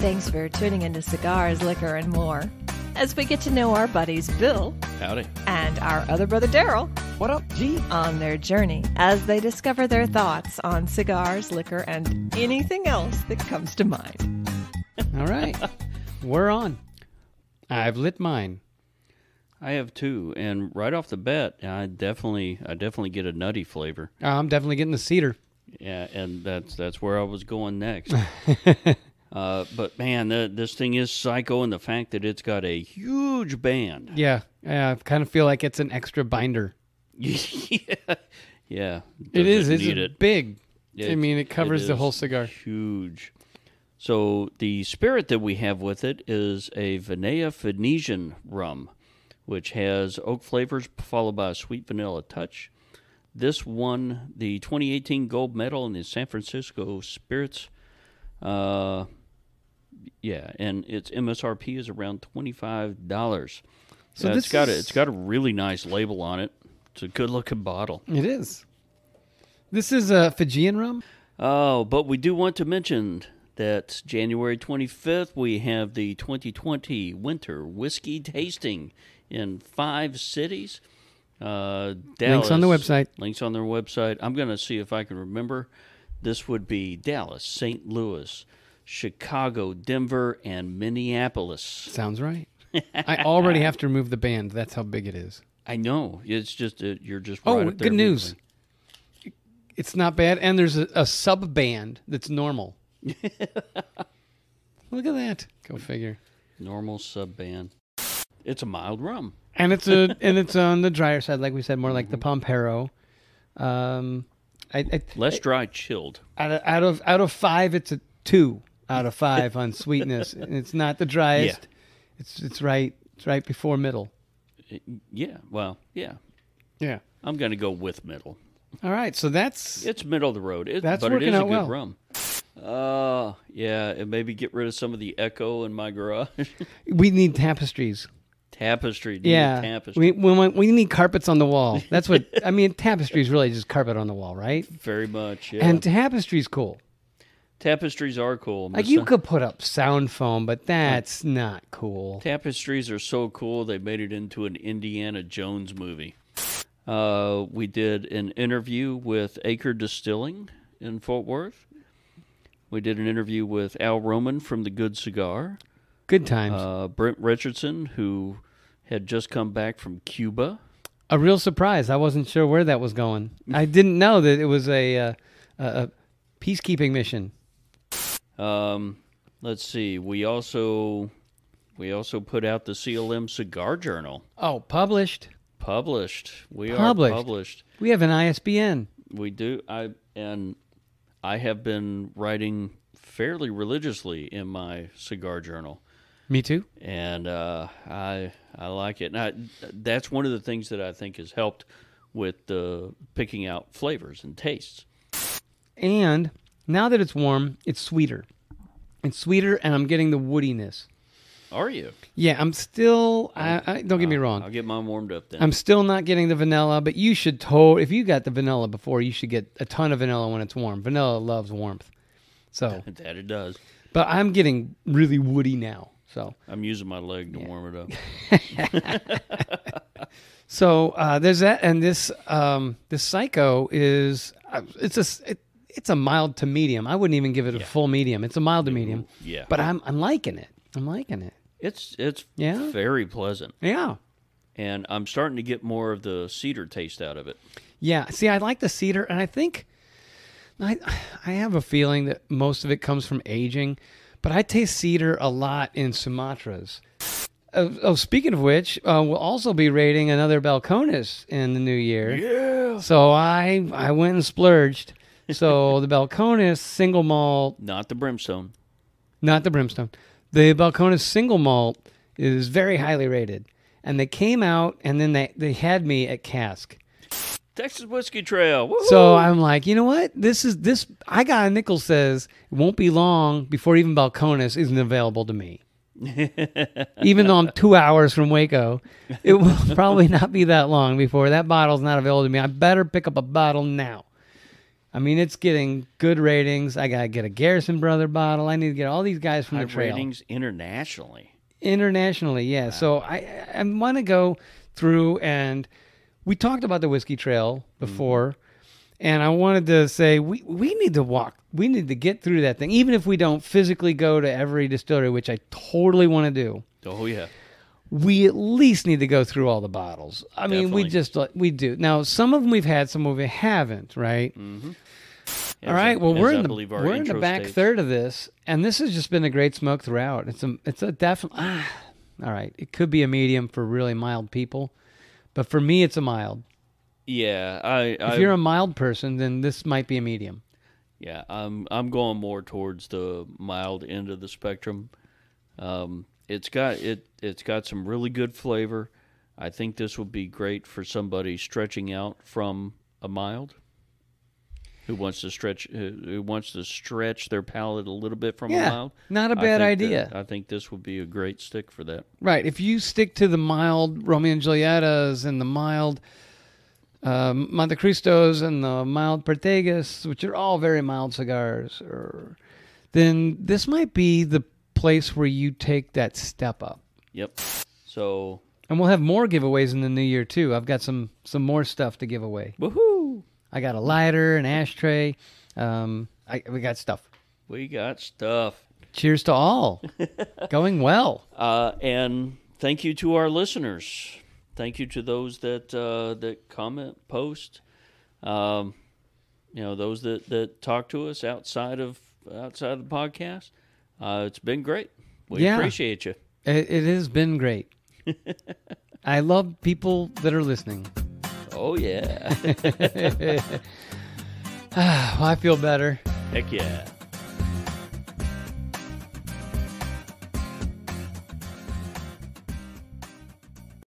Thanks for tuning into Cigars, Liquor, and More as we get to know our buddies Bill Howdy. and our other brother Daryl What up, G? on their journey as they discover their thoughts on cigars, liquor, and anything else that comes to mind. All right. We're on. I've lit mine. I have two, and right off the bat, I definitely, I definitely get a nutty flavor. I'm definitely getting the cedar. Yeah, and that's that's where I was going next. uh, but man, the, this thing is Psyko, and the fact that it's got a huge band. Yeah. yeah I kind of feel like it's an extra binder. yeah, yeah. It is. It's it. big. I mean, it covers the whole cigar. Huge. So the spirit that we have with it is a Vanua Fijian rum, which has oak flavors followed by a sweet vanilla touch. This won the 2018 gold medal in the San Francisco Spirits. Uh, yeah, and its MSRP is around twenty five dollars. So this it's got a, it's got a really nice label on it. It's a good looking bottle. It is. This is a Fijian rum. Oh, but we do want to mention that January 25th, we have the 2020 Winter Whiskey Tasting in five cities. Uh, Links on the website. Links on their website. I'm going to see if I can remember. This would be Dallas, St. Louis, Chicago, Denver, and Minneapolis. Sounds right. I already have to remove the band. That's how big it is. I know. It's just, uh, you're just Oh, right up there good news. It's not bad, and there's a, a sub band that's normal. Look at that. Go figure. Normal sub band. It's a mild rum. And it's a and it's on the drier side, like we said, more like the Pampero. Um, I, I Less dry, chilled. out of out of out of five, it's a two out of five on sweetness, and it's not the driest. It's it's right it's right before middle. Yeah, well, yeah. Yeah. I'm going to go with middle. All right, so that's It's middle of the road. It, That's but it working is a out good well. rum. Uh, yeah, and maybe get rid of some of the echo in my garage. we need tapestries. tapestry. Yeah, tapestry. we, we we need carpets on the wall. That's what I mean. Tapestry is really just carpet on the wall, right? Very much. Yeah. And tapestry's cool. Tapestries are cool. Like you could put up sound foam, but that's not cool. Tapestries are so cool. They made it into an Indiana Jones movie. Uh, we did an interview with Acre Distilling in Fort Worth. We did an interview with Al Roman from the Good Cigar. Good times. uh, Brent Richardson, who had just come back from Cuba. a real surprise. I wasn't sure where that was going. I didn't know that it was a, uh, a, a peacekeeping mission. Um, let's see. We also we also put out the CLM Cigar Journal, Oh, published. published. We Published. are published. We have an ISBN. We do. I and I have been writing fairly religiously in my cigar journal. Me too. and uh, I I like it. And I, that's one of the things that I think has helped with the picking out flavors and tastes. And now that it's warm, it's sweeter. It's sweeter, and I'm getting the woodiness. Are you? Yeah, I'm still. I, I don't get me wrong. I'll get mine warmed up then. I'm still not getting the vanilla, but you should to if you got the vanilla before, you should get a ton of vanilla when it's warm. Vanilla loves warmth. So, that it does. but I'm getting really woody now. So, I'm using my leg to warm it up. so uh, there's that, and this um, this Psyko is uh, it's a it, it's a mild to medium. I wouldn't even give it a full medium. It's a mild to medium. Yeah. But I'm I'm liking it. I'm liking it. It's it's Yeah? very pleasant, Yeah. and I'm starting to get more of the cedar taste out of it. Yeah. See, I like the cedar, and I think I I have a feeling that most of it comes from aging, but I taste cedar a lot in Sumatras. Oh, oh speaking of which, uh, we'll also be rating another Balcones in the new year. Yeah. So I I went and splurged. So the Balcones single malt, Not the brimstone. not the Brimstone, the Balcones single malt is very highly rated, and they came out and then they they had me at cask. Texas Whiskey Trail. Woo-hoo! So I'm like, you know what? This is this. I got a nickel says it won't be long before even Balcones isn't available to me. even though I'm two hours from Waco, it will probably not be that long before that bottle's not available to me. I better pick up a bottle now. I mean, it's getting good ratings. I gotta get a Garrison Brother bottle. I need to get all these guys from High the trail ratings internationally. internationally. Yeah. So I I want to go through and we talked about the whiskey trail mm-hmm. before, and I wanted to say we we need to walk. We need to get through that thing, even if we don't physically go to every distillery, which I totally want to do. Oh yeah. We at least need to go through all the bottles. I mean, we just we do. Now, some of them we've had, some of them we haven't, right? As all right. Well, we're in the we're in the back third of this, and this has just been a great smoke throughout. It's a it's a definite. Ah, all right, it could be a medium for really mild people, but for me, it's a mild. Yeah, I. If I you're a mild person, then this might be a medium. Yeah, I'm I'm going more towards the mild end of the spectrum. Um, it's got it it's got some really good flavor. I think this would be great for somebody stretching out from a mild. Who wants to stretch? Who wants to stretch their palate a little bit from Yeah, a mild? not a bad think idea. that- I think this would be a great stick for that. Right. If you stick to the mild Romeo and Julietas and the mild um, Montecristos and the mild Partagas, which are all very mild cigars, or then this might be the place where you take that step up. Yep. So And we'll have more giveaways in the new year too. I've got some some more stuff to give away. woohoo! I got a lighter, an ashtray. Um, I, we got stuff. We got stuff. Cheers to all. Going well. Uh, and thank you to our listeners. Thank you to those that uh, that comment, post. Um, you know, those that, that talk to us outside of outside of the podcast. Uh, it's been great. We Yeah. appreciate you. It, it has been great. I love people that are listening. Oh yeah, well, I feel better. heck yeah.